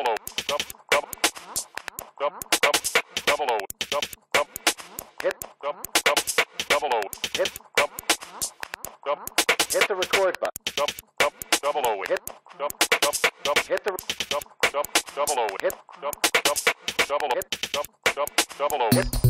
double O, double, double, double, double, double O, double, double, hit, double, double, double O, hit, double, double, hit the record button, double, double, double O, hit, double, double, double, hit the, double, double, double O, hit, double, double, double, hit, double, double, double O, hit.